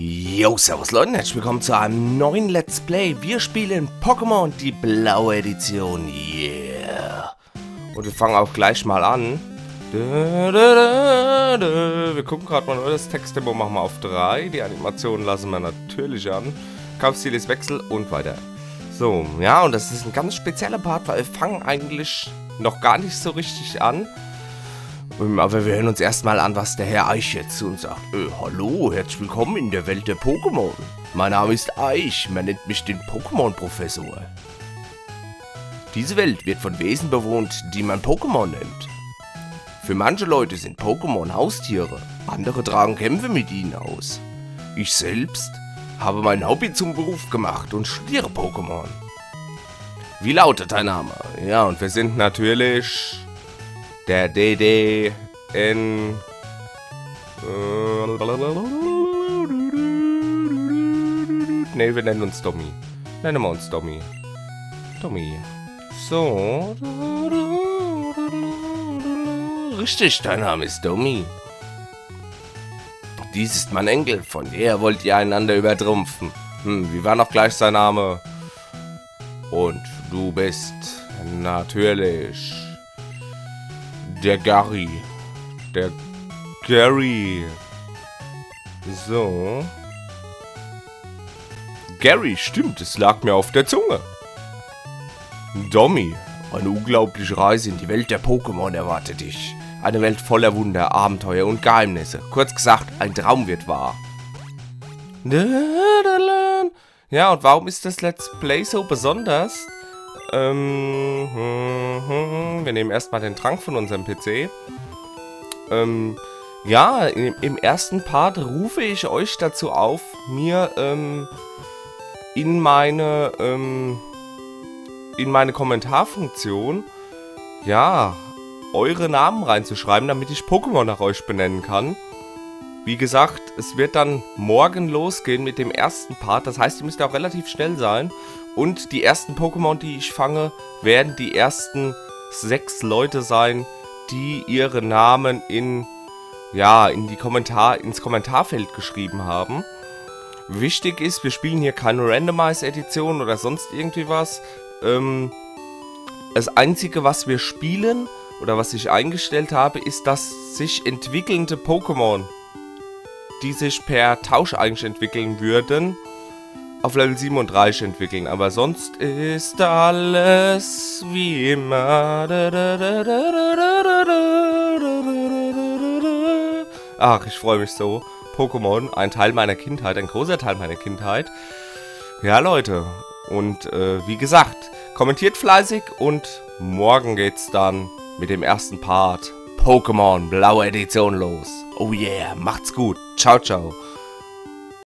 Yo, servus Leute, herzlich willkommen zu einem neuen Let's Play. Wir spielen Pokémon, die blaue Edition. Yeah. Und wir fangen auch gleich mal an. Wir gucken gerade mal das Texttempo machen wir auf 3. Die Animationen lassen wir natürlich an. Kaufstil ist Wechsel und weiter. So, ja, und das ist ein ganz spezieller Part, weil wir fangen eigentlich noch gar nicht so richtig an. Ähm, aber wir hören uns erstmal an, was der Herr Eich jetzt zu uns sagt. Äh, hallo, herzlich willkommen in der Welt der Pokémon. Mein Name ist Eich, man nennt mich den Pokémon-Professor. Diese Welt wird von Wesen bewohnt, die man Pokémon nennt. Für manche Leute sind Pokémon Haustiere, andere tragen Kämpfe mit ihnen aus. Ich selbst habe mein Hobby zum Beruf gemacht und studiere Pokémon. Wie lautet dein Name? Ja, und wir sind natürlich der DD in... Ne, wir nennen uns Dommy. Nennen wir uns Dommy. Dommy. So. Richtig, dein Name ist Dommy. Dies ist mein Enkel, von der wollt ihr einander übertrumpfen. Hm, wie war noch gleich sein Name? Und du bist natürlich der Gary. Der Gary. So. Gary, stimmt, es lag mir auf der Zunge. Dommy, eine unglaubliche Reise in die Welt der Pokémon erwartet dich. Eine Welt voller Wunder, Abenteuer und Geheimnisse. Kurz gesagt, ein Traum wird wahr. Ja, und warum ist das Let's Play so besonders? Ähm, hm, hm, wir nehmen erstmal den Trank von unserem PC. Ähm, ja, im, im, ersten Part rufe ich euch dazu auf, mir ähm, in meine ähm, in meine Kommentarfunktion ja eure Namen reinzuschreiben, damit ich Pokémon nach euch benennen kann. Wie gesagt, es wird dann morgen losgehen mit dem ersten Part. Das heißt, ihr müsst auch relativ schnell sein. Und die ersten Pokémon, die ich fange, werden die ersten sechs Leute sein, die ihre Namen in, ja, in die Kommentar, ins Kommentarfeld geschrieben haben. Wichtig ist, wir spielen hier keine Randomize-Edition oder sonst irgendwie was. Ähm, das Einzige, was wir spielen oder was ich eingestellt habe, ist das sich entwickelnde Pokémon die sich per Tausch eigentlich entwickeln würden, auf Level 37 entwickeln. Aber sonst ist alles wie immer. Ach, ich freue mich so. Pokémon, ein Teil meiner Kindheit, ein großer Teil meiner Kindheit. Ja, Leute. Und äh, wie gesagt, kommentiert fleißig und morgen geht's dann mit dem ersten Part Pokémon Blaue Edition los. Oh yeah, macht's gut. Ciao, ciao.